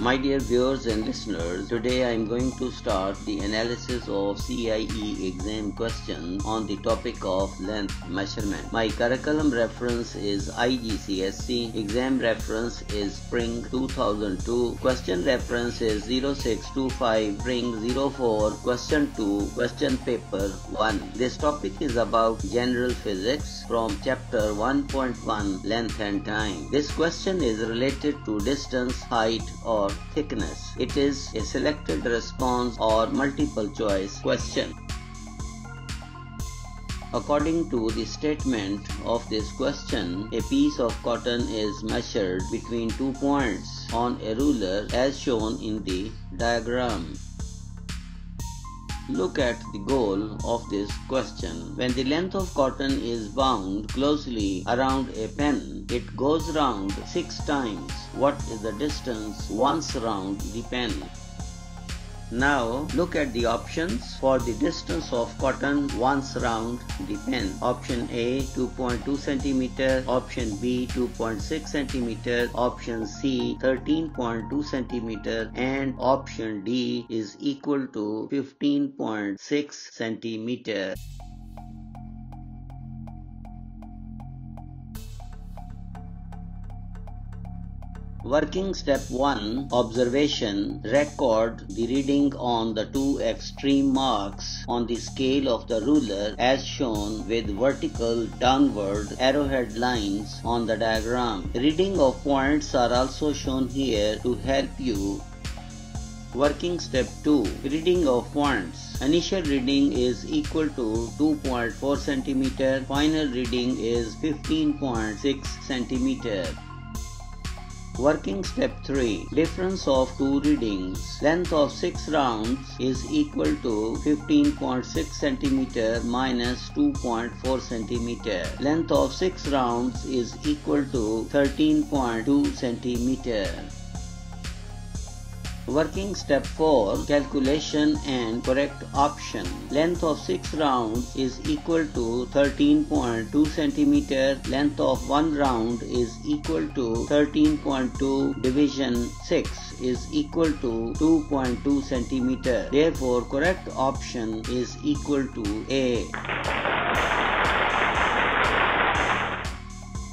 My dear viewers and listeners, today I am going to start the analysis of CIE exam question on the topic of length measurement. My curriculum reference is IGCSE, exam reference is Spring 2002, question reference is 0625 Spring 04, question 2, question paper 1. This topic is about general physics from chapter 1.1 length and time. This question is related to distance, height or thickness. It is a selected response or multiple choice question. According to the statement of this question, a piece of cotton is measured between two points on a ruler as shown in the diagram. Look at the goal of this question. When the length of cotton is bound closely around a pen, it goes round six times. What is the distance once round the pen? Now look at the options for the distance of cotton once round the pen. Option A 2.2 cm, option B 2.6 cm, option C 13.2 cm and option D is equal to 15.6 cm. Working step 1 Observation Record the reading on the two extreme marks on the scale of the ruler as shown with vertical downward arrowhead lines on the diagram. Reading of points are also shown here to help you. Working step 2 Reading of points Initial reading is equal to 2.4 cm. Final reading is 15.6 cm. Working step 3. Difference of two readings. Length of 6 rounds is equal to 15.6 cm minus 2.4 cm. Length of 6 rounds is equal to 13.2 cm. Working step 4 Calculation and correct option. Length of 6 rounds is equal to 13.2 cm. Length of 1 round is equal to 13.2 division 6 is equal to 2.2 cm. Therefore correct option is equal to A.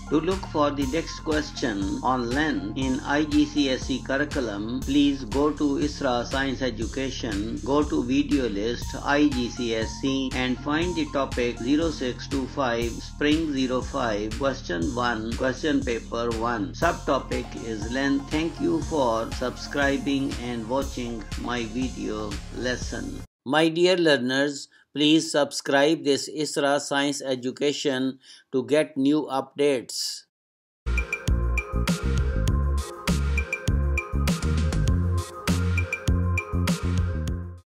To look for the next question on length in IGCSE curriculum, please go to ISRA Science Education, go to video list IGCSE and find the topic 0625 Spring 05 question 1 question paper 1. Subtopic is length. Thank you for subscribing and watching my video lesson. My dear learners, Please subscribe this ISRA Science Education to get new updates.